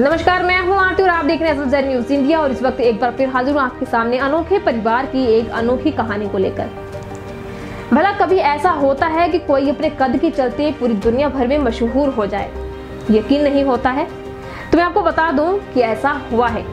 नमस्कार, मैं हूँ आरती और आप देख रहे हैं न्यूज़ इंडिया और इस वक्त एक बार फिर हाजिर हूँ आपके सामने अनोखे परिवार की एक अनोखी कहानी को लेकर। भला कभी ऐसा होता है कि कोई अपने कद के चलते पूरी दुनिया भर में मशहूर हो जाए? यकीन नहीं होता है? तो मैं आपको बता दूँ कि ऐसा हुआ है।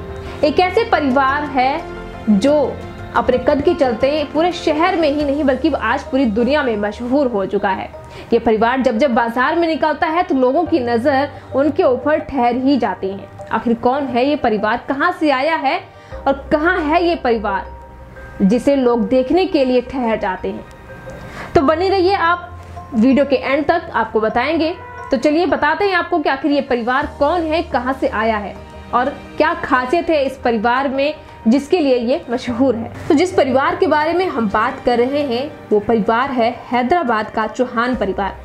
एक ऐसे परिवार है जो अपने कद के चलते पूरे शहर में ही नहीं, बल्कि आज पूरी दुनिया में मशहूर हो चुका है। ये परिवार जब जब बाज़ार में निकलता है तो लोगों की नज़र उनके ऊपर ठहर ही जाती है। आखिर कौन है ये परिवार? कहाँ से आया है और कहाँ है ये परिवार जिसे लोग देखने के लिए ठहर जाते हैं? तो बनी रहिए आप। वीडियो के एंड तक आपको बताएँगे। तो चलिए बताते हैं आपको कि आखिर ये परिवार कौन है, कहाँ से आया है और क्या खासियत है इस परिवार में जिसके लिए ये मशहूर है। तो जिस परिवार के बारे में हम बात कर रहे हैं, वो परिवार है हैदराबाद का चौहान परिवार।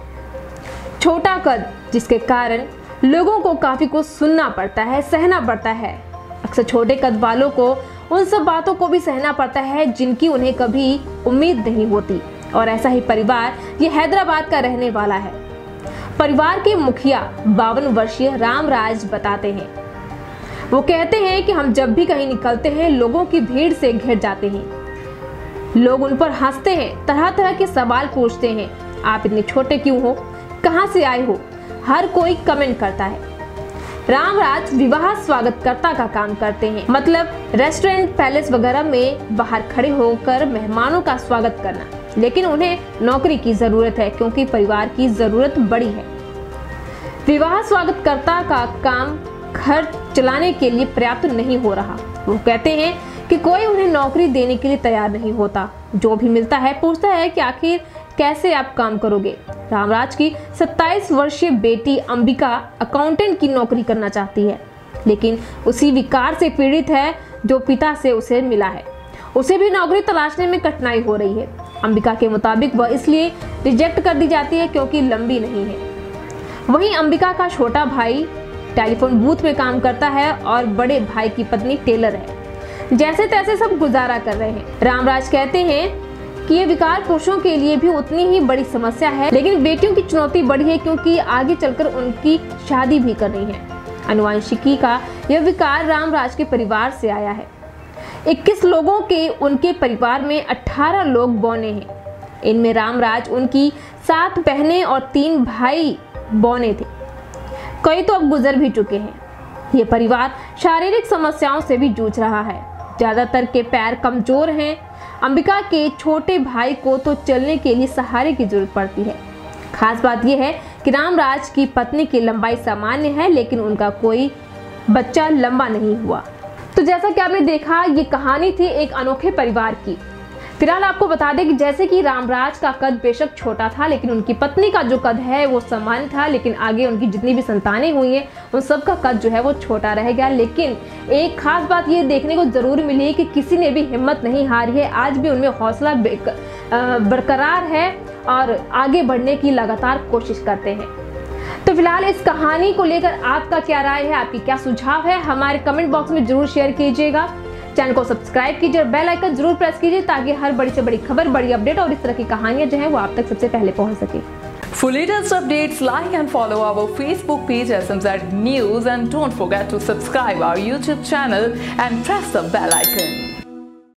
छोटा कद, जिसके कारण लोगों को काफ़ी कुछ सुनना पड़ता है, सहना पड़ता है। अक्सर छोटे कद वालों को उन सब बातों को भी सहना पड़ता है, जिनकी उन्हें कभी उम्मीद नहीं होती। और ऐसा ही परिवार ये हैदराबाद का रहने वाला है। परिवार के मुखिया बावन वर्षीय रामराज बताते हैं। वो कहते हैं कि हम जब भी कहीं निकलते हैं, लोगों की भीड़ से घिर जाते हैं। लोग उन पर हँसते हैं तरह तरह के सवाल पूछते हैं। आप इतने छोटे क्यों हो? कहाँ से आए हो? हर कोई कमेंट करता है। रामराज विवाह स्वागतकर्ता का काम करते हैं। मतलब रेस्टोरेंट, पैलेस वगैरह में बाहर खड़े होकर मेहमानों का स्वागत करना। लेकिन उन्हें नौकरी की ज़रूरत है, क्योंकि परिवार की ज़रूरत बड़ी है। विवाह स्वागतकर्ता का काम घर चलाने के लिए पर्याप्त नहीं हो रहा। वो कहते हैं कि कोई उन्हें नौकरी देने के लिए तैयार नहीं होता। जो भी मिलता है, पूछता है कि आखिर कैसे आप काम करोगे। रामराज की 27 वर्षीय बेटी अंबिका अकाउंटेंट की नौकरी करना चाहती है। लेकिन उसी विकार से पीड़ित है जो पिता से उसे मिला है। उसे भी नौकरी तलाशने में कठिनाई हो रही है। अंबिका के मुताबिक वह इसलिए रिजेक्ट कर दी जाती है क्योंकि लंबी नहीं है। वहीं अंबिका का छोटा भाई टेलीफोन बूथ में काम करता है और बड़े भाई की पत्नी टेलर है। जैसे तैसे सब गुजारा कर रहे हैं। रामराज कहते हैं कि ये विकार पुरुषों के लिए भी उतनी ही बड़ी समस्या है, लेकिन बेटियों की चुनौती बड़ी है क्योंकि आगे चलकर उनकी शादी भी करनी है। अनुवांशिकी का यह विकार रामराज के परिवार से आया है। 21 लोगों के उनके परिवार में 18 लोग बौने हैं। इनमें रामराज उनकी सात बहनें और तीन भाई बौने थे। कई तो अब गुजर भी चुके हैं। ये परिवार शारीरिक समस्याओं से भी जूझ रहा है। ज़्यादातर के पैर कमज़ोर हैं। अंबिका के छोटे भाई को तो चलने के लिए सहारे की ज़रूरत पड़ती है। खास बात यह है कि रामराज की पत्नी की लंबाई सामान्य है, लेकिन उनका कोई बच्चा लंबा नहीं हुआ। तो जैसा कि आपने देखा, ये कहानी थी एक अनोखे परिवार की। फ़िलहाल आपको बता दें कि जैसे कि रामराज का कद बेशक छोटा था, लेकिन उनकी पत्नी का जो कद है वो समान था, लेकिन आगे उनकी जितनी भी संतानें हुई हैं, उन सब का कद जो है वो छोटा रह गया। लेकिन एक खास बात ये देखने को ज़रूर मिली कि किसी ने भी हिम्मत नहीं हारी है। आज भी उनमें हौसला बरकरार है और आगे बढ़ने की लगातार कोशिश करते हैं। तो फ़िलहाल इस कहानी को लेकर आपका क्या राय है? आपकी क्या सुझाव है? हमारे कमेंट बॉक्स में ज़रूर शेयर कीजिएगा। चैनल को सब्सक्राइब कीजिए और बेल आइकन ज़रूर प्रेस कीजिए ताकि हर बड़ी से बड़ी खबर, बड़ी अपडेट और इस तरह की कहानियाँ जो है वो आप तक सबसे पहले पहुँच सके। Full latest updates like and follow our Facebook page S M news and don't forget to subscribe our YouTube channel and press the bell icon